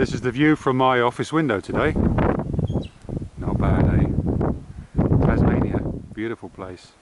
This is the view from my office window today. Not bad, eh? Tasmania, beautiful place.